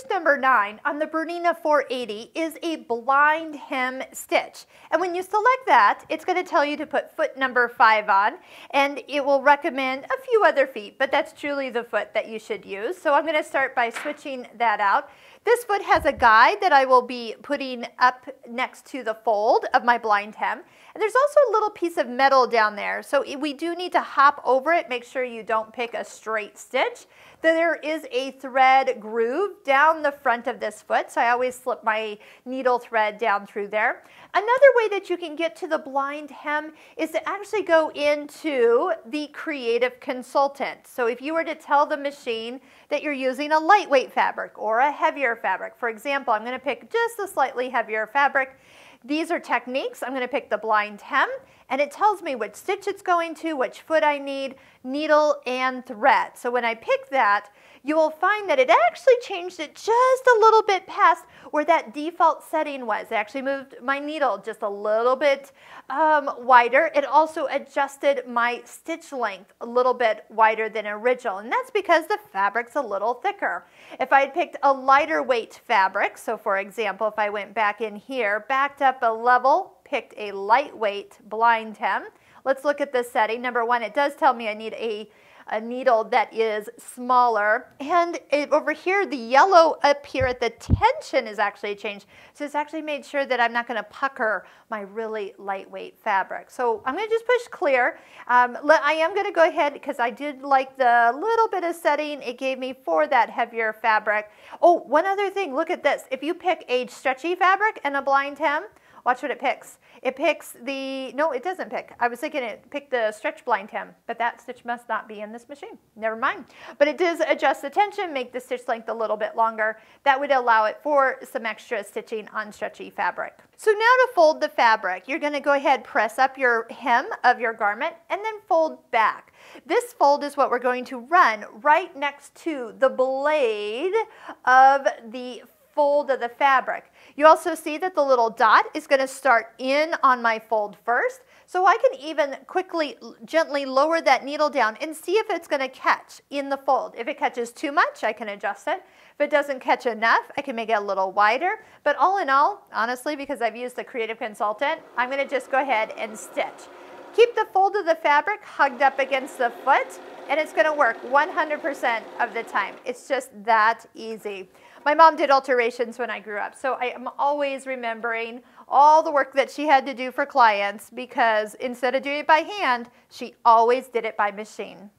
stitch number nine on the Bernina 480 is a blind hem stitch. And when you select that, it's going to tell you to put foot number five on, and it will recommend a few other feet, but that's truly the foot that you should use. So I'm going to start by switching that out. This foot has a guide that I will be putting up next to the fold of my blind hem. And there's also a little piece of metal down there. So we do need to hop over it. Make sure you don't pick a straight stitch. Then There is a thread groove down the front of this foot. So I always slip my needle thread down through there. Another way that you can get to the blind hem is to actually go into the creative consultant. So if you were to tell the machine that you're using a lightweight fabric or a heavier fabric, for example, I'm going to pick just a slightly heavier fabric these are techniques. I'm going to pick the blind hem and it tells me which stitch it's going to, which foot I need, needle and thread. So when I pick that, you will find that it actually changed it just a little bit past where that default setting was. It actually moved my needle just a little bit um, wider. It also adjusted my stitch length a little bit wider than original, and that's because the fabric's a little thicker. If I had picked a lighter weight fabric, so for example, if I went back in here, backed up a level, picked a lightweight blind hem, let's look at this setting. Number one, it does tell me I need a a needle that is smaller. And it, over here, the yellow up here at the tension is actually changed. So it's actually made sure that I'm not going to pucker my really lightweight fabric. So I'm going to just push clear. Um, I am going to go ahead because I did like the little bit of setting it gave me for that heavier fabric. Oh, one other thing, look at this. If you pick a stretchy fabric and a blind hem, Watch what it picks. It picks the, no, it doesn't pick. I was thinking it picked the stretch blind hem, but that stitch must not be in this machine. Never mind. But it does adjust the tension, make the stitch length a little bit longer. That would allow it for some extra stitching on stretchy fabric. So now to fold the fabric, you're going to go ahead, press up your hem of your garment, and then fold back. This fold is what we're going to run right next to the blade of the fold of the fabric. You also see that the little dot is going to start in on my fold first. So I can even quickly, gently lower that needle down and see if it's going to catch in the fold. If it catches too much, I can adjust it. If it doesn't catch enough, I can make it a little wider. But all in all, honestly, because I've used the Creative Consultant, I'm going to just go ahead and stitch. Keep the fold of the fabric hugged up against the foot, and it's going to work 100% of the time. It's just that easy. My mom did alterations when I grew up, so I am always remembering all the work that she had to do for clients because instead of doing it by hand, she always did it by machine.